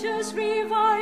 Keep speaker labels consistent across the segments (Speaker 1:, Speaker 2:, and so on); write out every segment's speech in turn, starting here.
Speaker 1: gracious reviving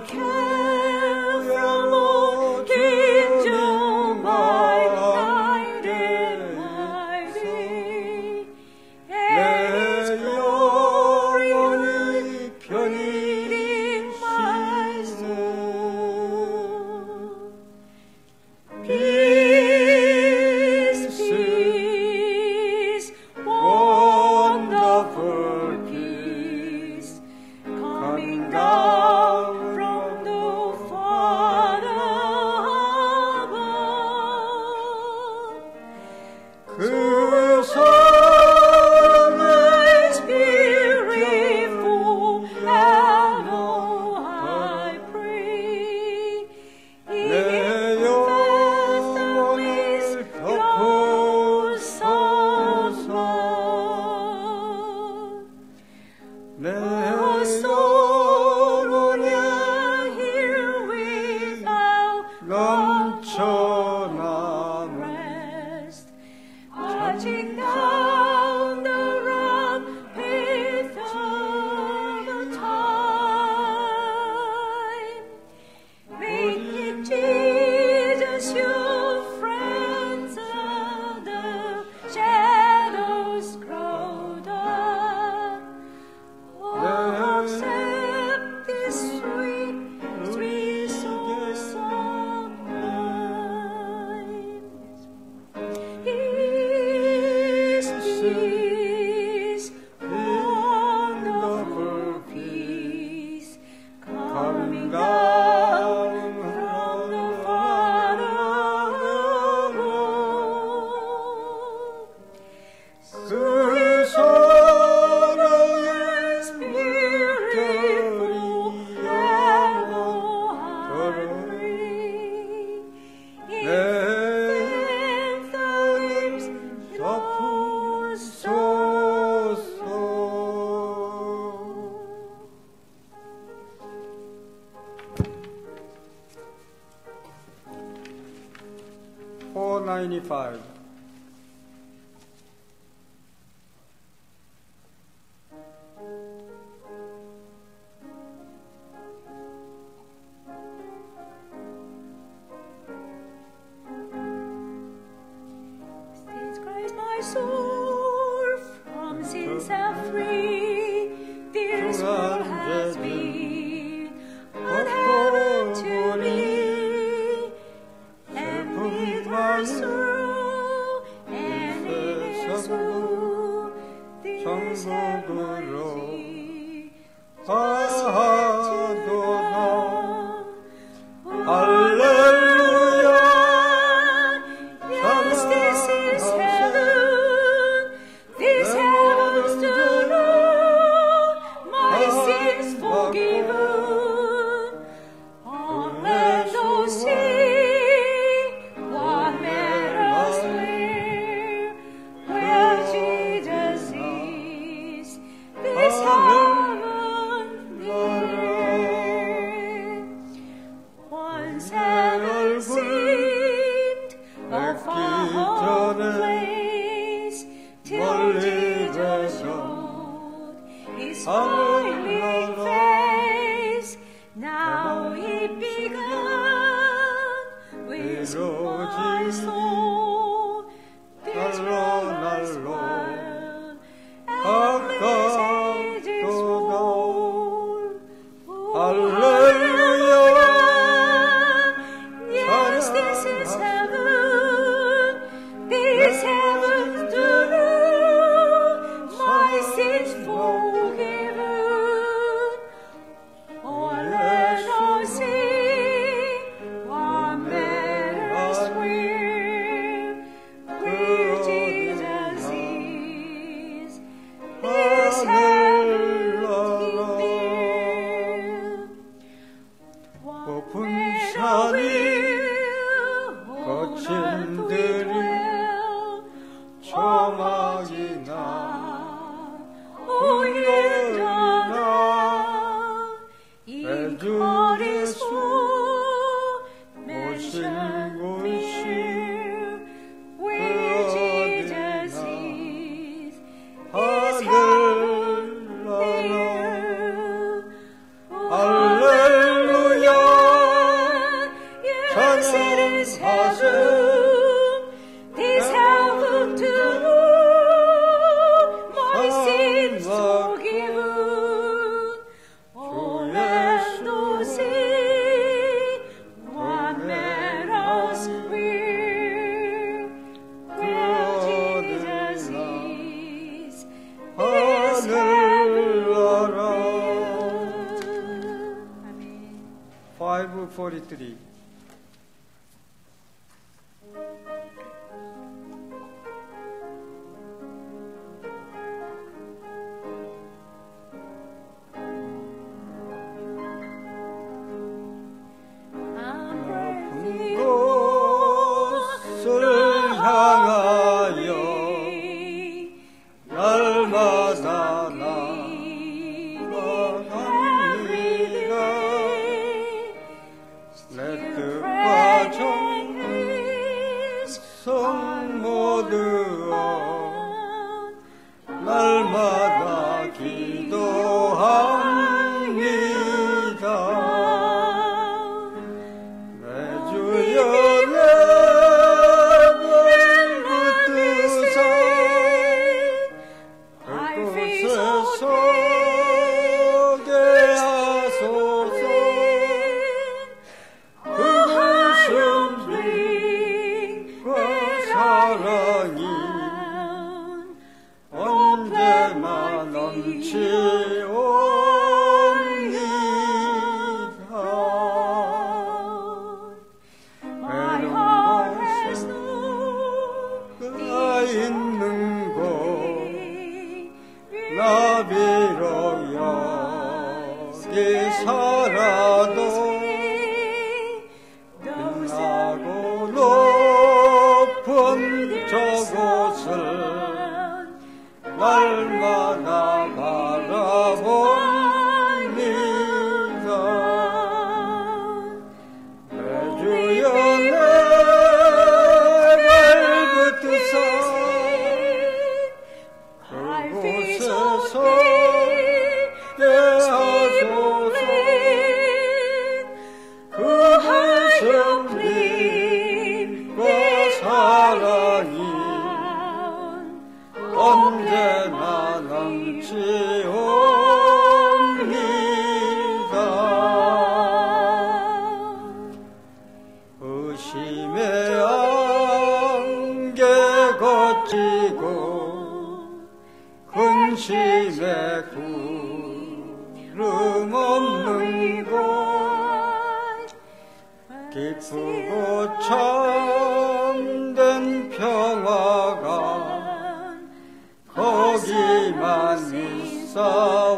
Speaker 2: can. Five. 543 oh. 기쁘고 참된 평화가 거기만 있어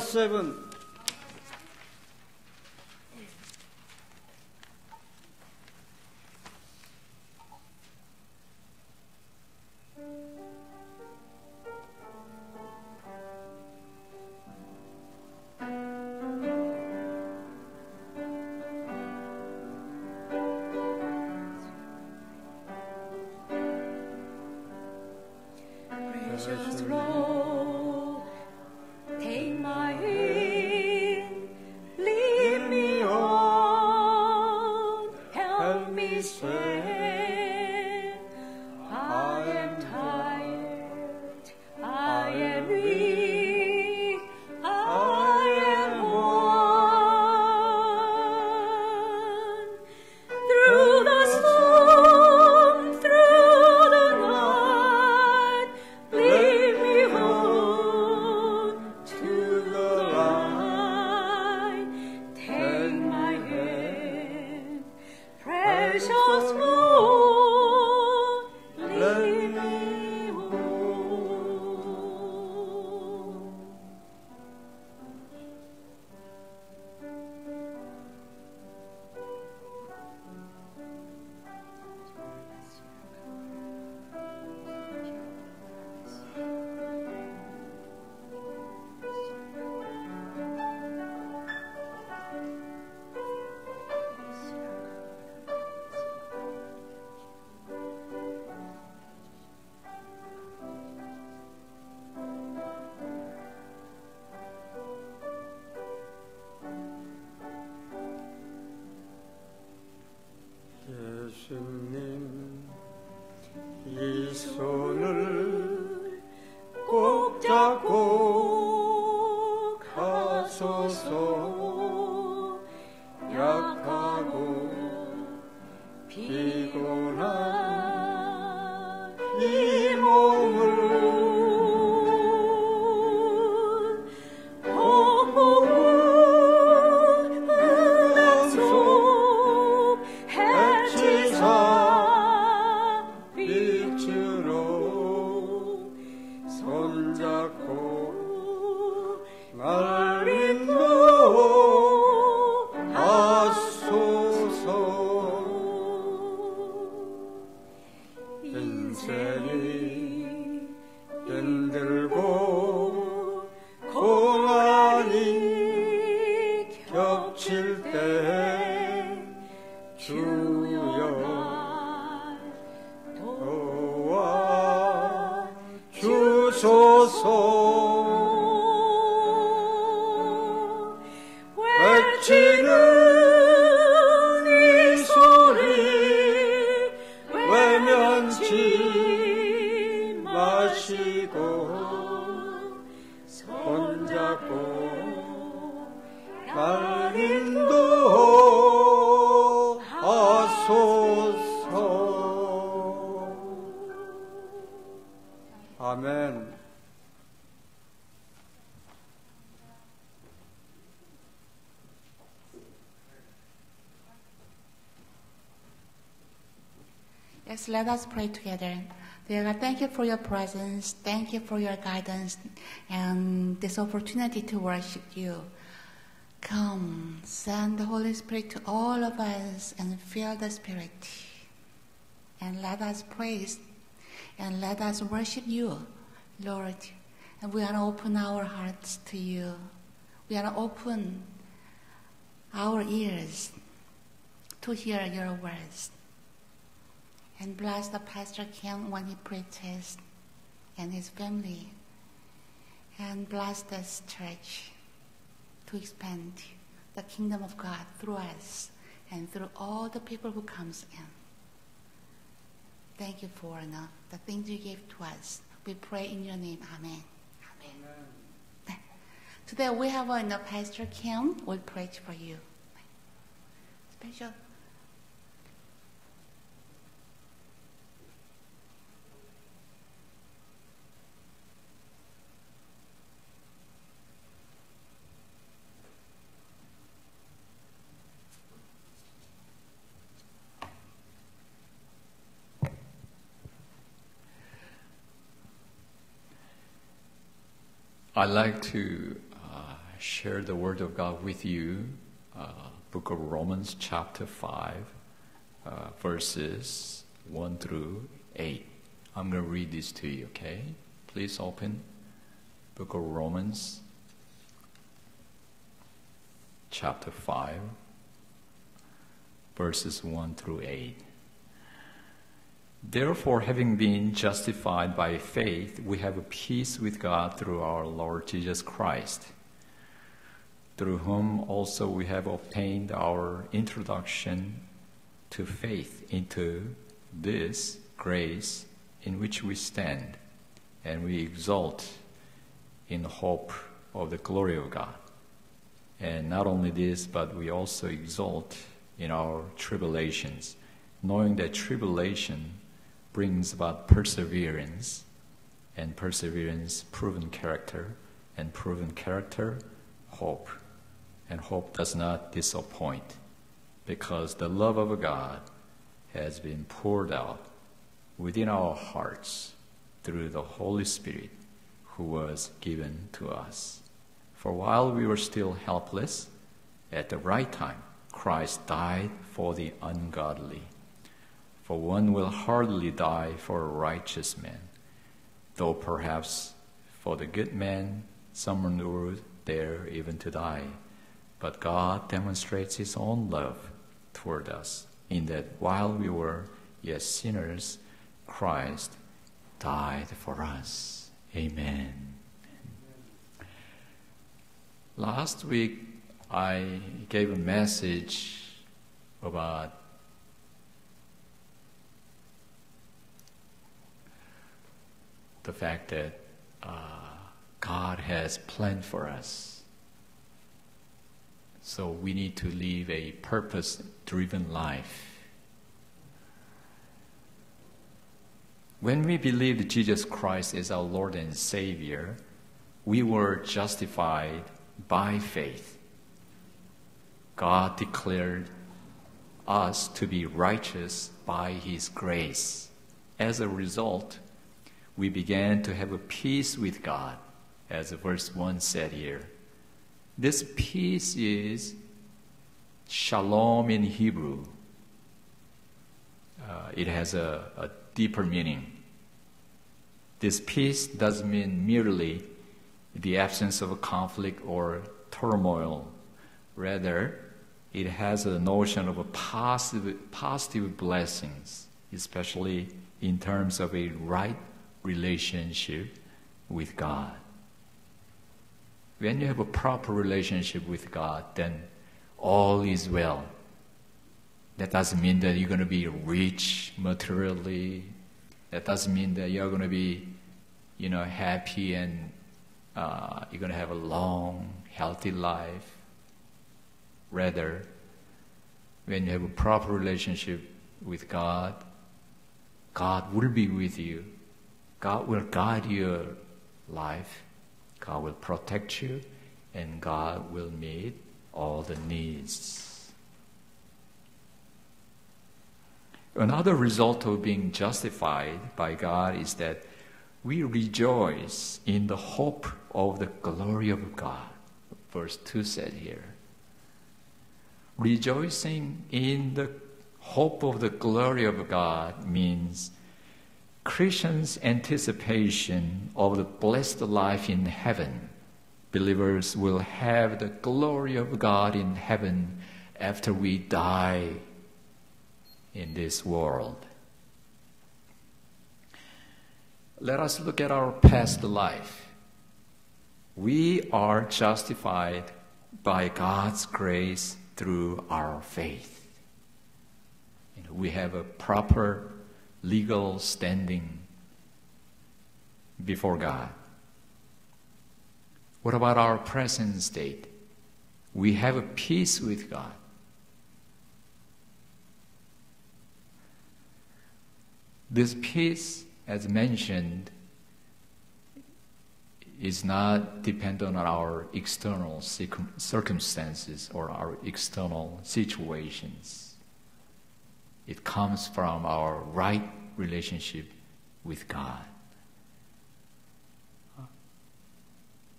Speaker 2: 7
Speaker 3: Yes, let us pray together. Dear God, thank you for your presence. Thank you for your guidance and this opportunity to worship you. Come, send the Holy Spirit to all of us and fill the Spirit. And let us praise and let us worship you, Lord. And we want to open our hearts to you. We want to open our ears to hear your words and bless the pastor Ken when he preaches and his family and bless this church to expand the kingdom of God through us and through all the people who comes in. Thank you for uh, the things you gave to us. We pray in your name. Amen. Amen. Today we have uh, Pastor Kim will preach for you. Special
Speaker 4: I'd like to uh, share the Word of God with you, uh, Book of Romans, chapter 5, uh, verses 1 through 8. I'm going to read this to you, okay? Please open Book of Romans, chapter 5, verses 1 through 8. Therefore, having been justified by faith, we have a peace with God through our Lord Jesus Christ, through whom also we have obtained our introduction to faith into this grace in which we stand, and we exult in hope of the glory of God. And not only this, but we also exult in our tribulations, knowing that tribulation brings about perseverance, and perseverance, proven character, and proven character, hope. And hope does not disappoint, because the love of God has been poured out within our hearts through the Holy Spirit who was given to us. For while we were still helpless, at the right time, Christ died for the ungodly. For one will hardly die for a righteous man, though perhaps for the good man someone would there even to die. But God demonstrates His own love toward us, in that while we were yet sinners, Christ died for us. Amen. Last week, I gave a message about the fact that uh, God has planned for us. So we need to live a purpose driven life. When we believed Jesus Christ is our Lord and Savior, we were justified by faith. God declared us to be righteous by His grace. As a result, we began to have a peace with God, as verse 1 said here. This peace is shalom in Hebrew. Uh, it has a, a deeper meaning. This peace doesn't mean merely the absence of a conflict or turmoil. Rather, it has a notion of a positive, positive blessings, especially in terms of a right relationship with God. When you have a proper relationship with God, then all is well. That doesn't mean that you're going to be rich materially. That doesn't mean that you're going to be, you know, happy and uh, you're going to have a long, healthy life. Rather, when you have a proper relationship with God, God will be with you. God will guide your life. God will protect you, and God will meet all the needs. Another result of being justified by God is that we rejoice in the hope of the glory of God. Verse 2 said here. Rejoicing in the hope of the glory of God means Christians' anticipation of the blessed life in heaven. Believers will have the glory of God in heaven after we die in this world. Let us look at our past life. We are justified by God's grace through our faith. We have a proper legal standing before God. What about our present state? We have a peace with God. This peace, as mentioned, is not dependent on our external circumstances or our external situations. It comes from our right relationship with God.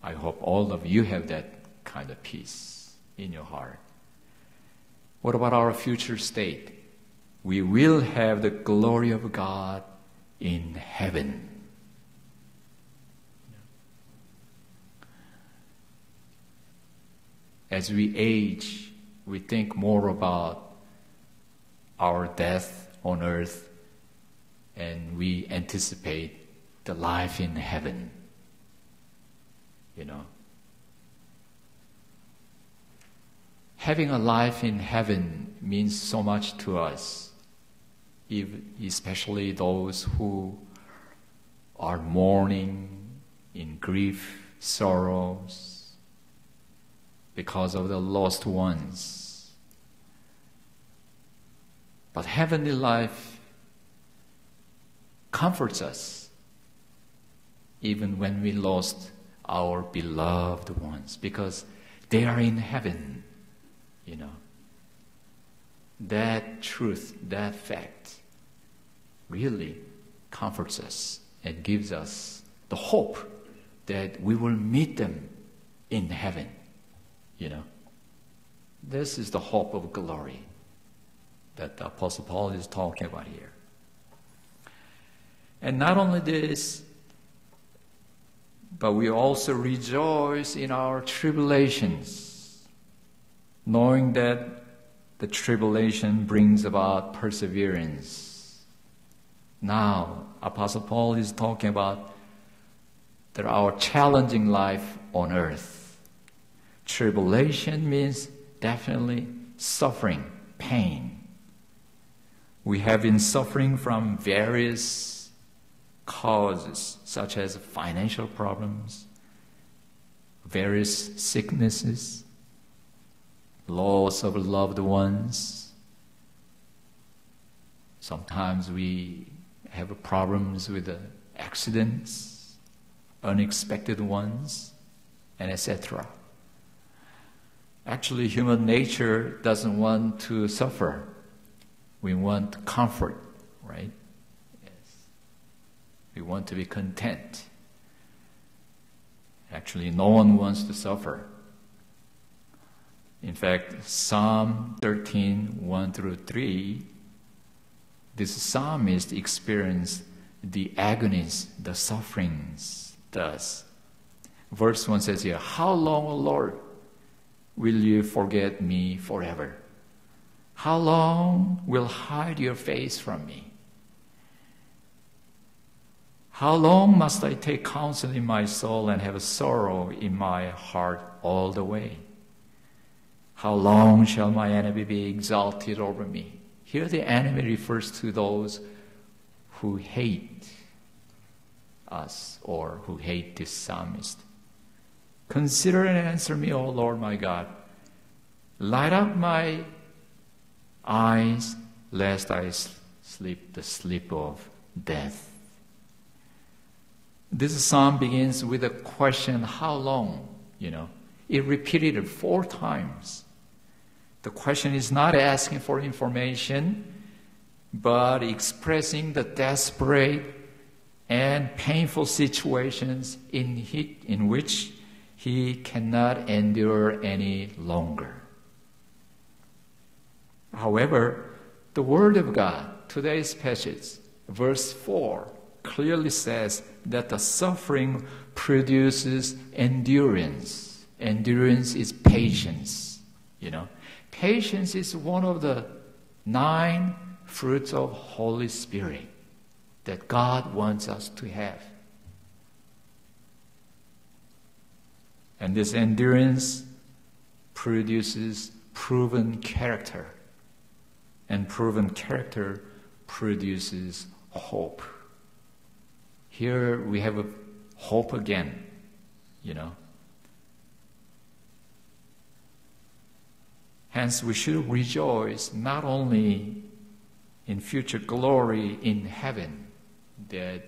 Speaker 4: I hope all of you have that kind of peace in your heart. What about our future state? We will have the glory of God in heaven. As we age, we think more about our death on earth and we anticipate the life in heaven. You know? Having a life in heaven means so much to us, especially those who are mourning in grief, sorrows, because of the lost ones. But heavenly life comforts us even when we lost our beloved ones because they are in heaven, you know. That truth, that fact really comforts us and gives us the hope that we will meet them in heaven, you know. This is the hope of glory that the Apostle Paul is talking about here. And not only this, but we also rejoice in our tribulations, knowing that the tribulation brings about perseverance. Now, Apostle Paul is talking about that our challenging life on earth. Tribulation means definitely suffering, pain. We have been suffering from various causes such as financial problems, various sicknesses, loss of loved ones. Sometimes we have problems with accidents, unexpected ones, and etc. Actually, human nature doesn't want to suffer. We want comfort, right? Yes. We want to be content. Actually, no one wants to suffer. In fact, Psalm 13, 1 through 3, this psalmist experienced the agonies, the sufferings, thus. Verse 1 says here, How long, O Lord, will you forget me forever? How long will hide your face from me? How long must I take counsel in my soul and have a sorrow in my heart all the way? How long shall my enemy be exalted over me? Here the enemy refers to those who hate us or who hate this psalmist. Consider and answer me, O Lord my God. Light up my eyes, lest I sleep the sleep of death. This psalm begins with a question, How long? You know, it repeated four times. The question is not asking for information, but expressing the desperate and painful situations in, he, in which he cannot endure any longer. However, the Word of God, today's passage, verse 4, clearly says that the suffering produces endurance. Endurance is patience, you know. Patience is one of the nine fruits of Holy Spirit that God wants us to have. And this endurance produces proven character. And proven character produces hope. Here we have a hope again, you know. Hence, we should rejoice not only in future glory in heaven that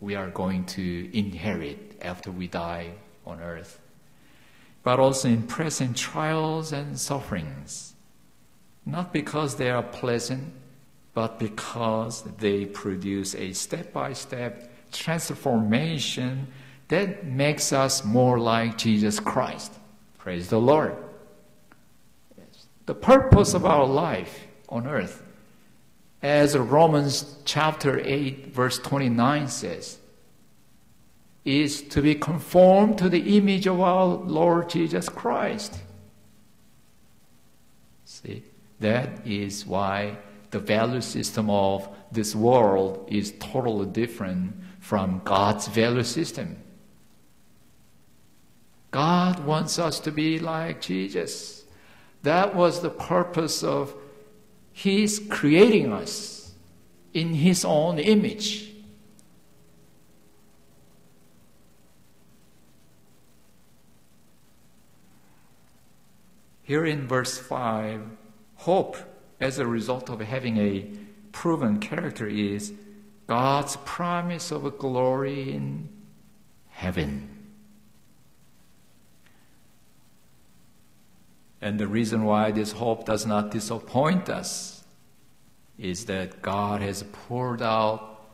Speaker 4: we are going to inherit after we die on earth, but also in present trials and sufferings. Not because they are pleasant, but because they produce a step by step transformation that makes us more like Jesus Christ. Praise the Lord. The purpose of our life on earth, as Romans chapter 8, verse 29 says, is to be conformed to the image of our Lord Jesus Christ. See, that is why the value system of this world is totally different from God's value system. God wants us to be like Jesus. That was the purpose of His creating us in His own image. Here in verse 5, hope as a result of having a proven character is God's promise of a glory in heaven. And the reason why this hope does not disappoint us is that God has poured out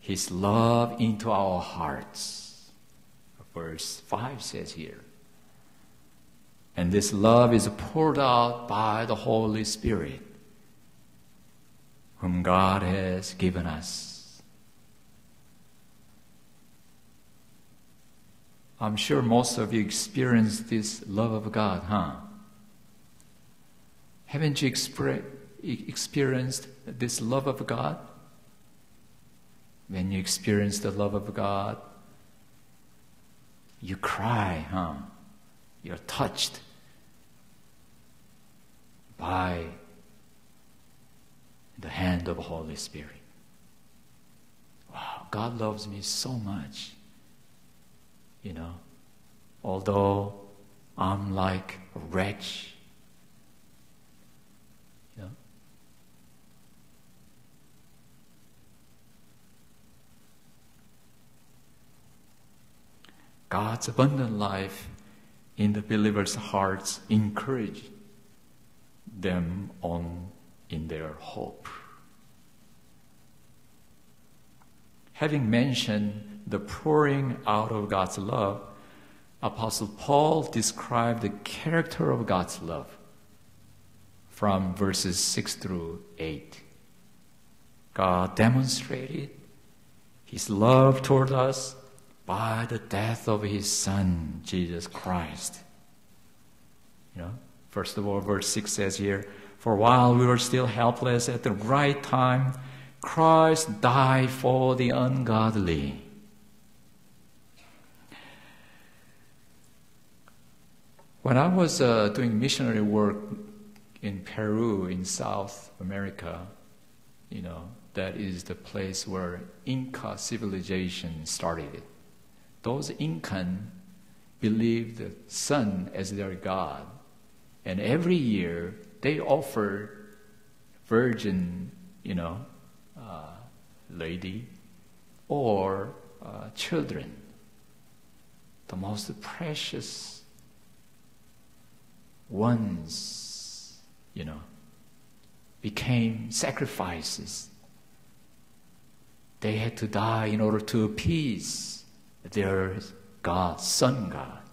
Speaker 4: His love into our hearts. Verse 5 says here. And this love is poured out by the Holy Spirit, whom God has given us. I'm sure most of you experienced this love of God, huh? Haven't you experienced this love of God? When you experience the love of God, you cry, huh? You're touched by the hand of the Holy Spirit. Wow. God loves me so much. You know, although I'm like a wretch, you know. God's abundant life in the believers' hearts encourage them on in their hope. Having mentioned the pouring out of God's love, Apostle Paul described the character of God's love from verses 6 through 8. God demonstrated his love toward us by the death of his son, Jesus Christ. You know, first of all, verse 6 says here, For while we were still helpless at the right time, Christ died for the ungodly. When I was uh, doing missionary work in Peru, in South America, you know, that is the place where Inca civilization started. Those Incan believed the sun as their god, and every year they offered virgin, you know, uh, lady or uh, children, the most precious ones, you know, became sacrifices. They had to die in order to appease their God, Sun God.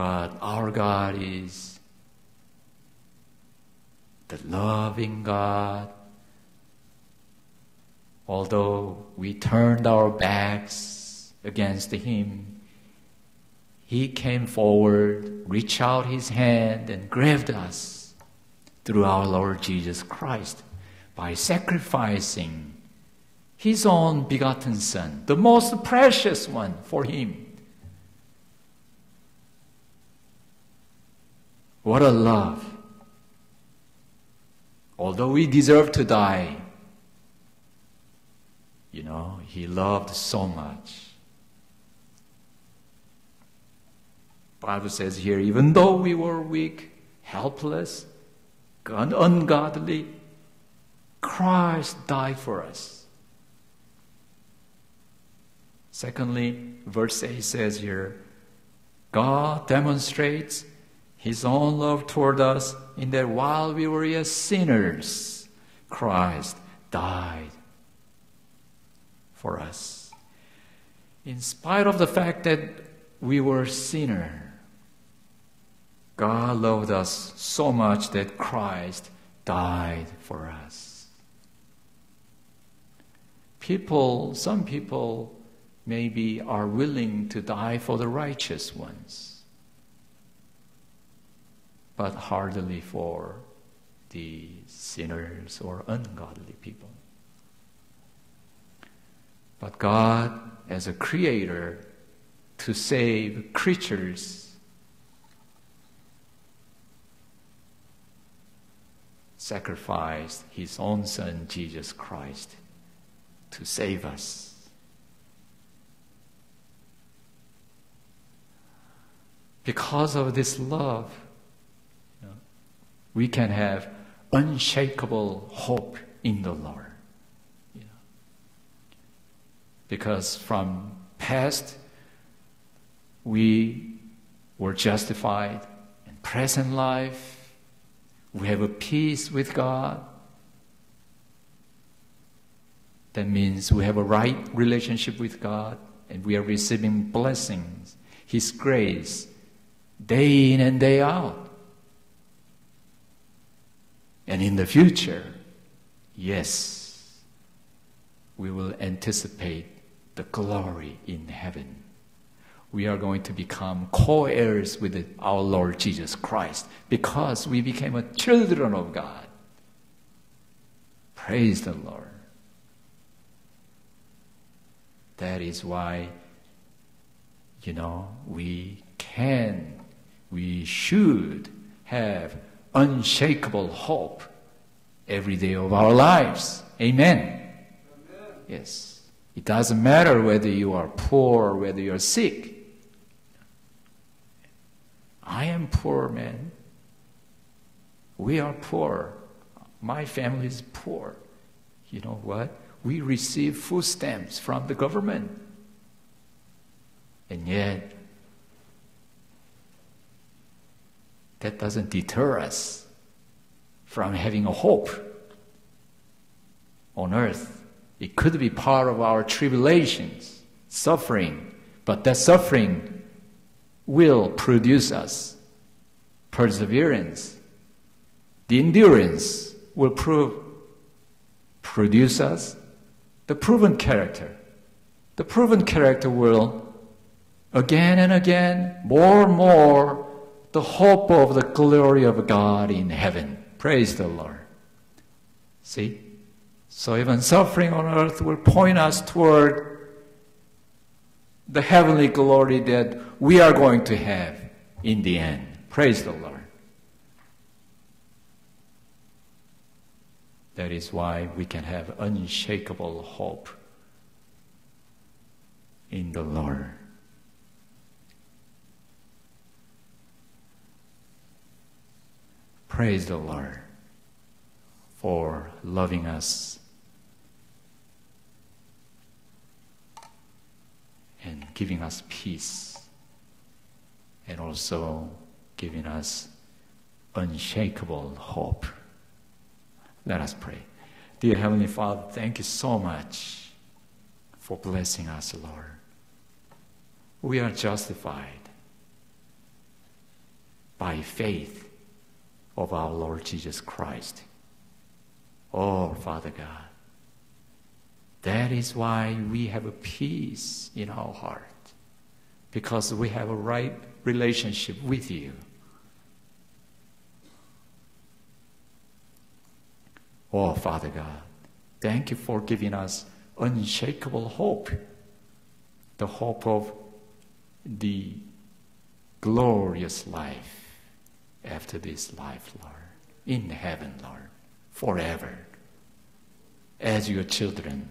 Speaker 4: But our God is the loving God. Although we turned our backs against Him, He came forward, reached out His hand, and grabbed us through our Lord Jesus Christ by sacrificing His own begotten Son, the most precious one for Him. What a love! although we deserve to die, you know, he loved so much. Bible says here, even though we were weak, helpless, ungodly, Christ died for us. Secondly, verse 8 says here, God demonstrates his own love toward us in that while we were yet sinners, Christ died for us. In spite of the fact that we were sinners, God loved us so much that Christ died for us. People, some people maybe are willing to die for the righteous ones but hardly for the sinners or ungodly people. But God, as a creator, to save creatures, sacrificed his own son, Jesus Christ, to save us. Because of this love, we can have unshakable hope in the Lord. Because from past, we were justified in present life. We have a peace with God. That means we have a right relationship with God and we are receiving blessings, His grace, day in and day out. And in the future, yes, we will anticipate the glory in heaven. We are going to become co heirs with our Lord Jesus Christ because we became a children of God. Praise the Lord. That is why, you know, we can, we should have unshakable hope every day of our lives. Amen. Yes. It doesn't matter whether you are poor or whether you're sick. I am poor, man. We are poor. My family is poor. You know what? We receive food stamps from the government. And yet, that doesn't deter us from having a hope on earth. It could be part of our tribulations, suffering, but that suffering will produce us perseverance. The endurance will prove, produce us the proven character. The proven character will again and again, more and more, the hope of the glory of God in heaven. Praise the Lord. See? So even suffering on earth will point us toward the heavenly glory that we are going to have in the end. Praise the Lord. That is why we can have unshakable hope in the Lord. Praise the Lord for loving us and giving us peace and also giving us unshakable hope. Let us pray. Dear Heavenly Father, thank you so much for blessing us, Lord. We are justified by faith of our Lord Jesus Christ. Oh, Father God, that is why we have a peace in our heart, because we have a right relationship with you. Oh, Father God, thank you for giving us unshakable hope, the hope of the glorious life after this life, Lord, in heaven, Lord, forever, as your children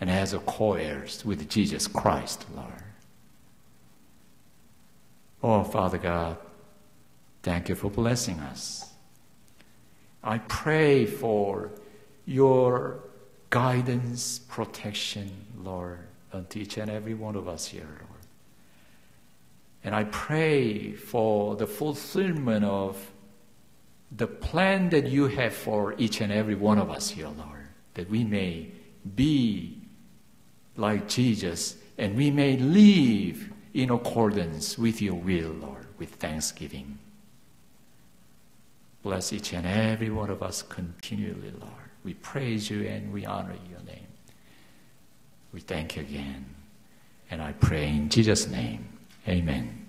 Speaker 4: and as co heirs with Jesus Christ, Lord. Oh, Father God, thank you for blessing us. I pray for your guidance, protection, Lord, unto each and every one of us here, Lord. And I pray for the fulfillment of the plan that you have for each and every one of us here, Lord, that we may be like Jesus and we may live in accordance with your will, Lord, with thanksgiving. Bless each and every one of us continually, Lord. We praise you and we honor your name. We thank you again. And I pray in Jesus' name. Amen.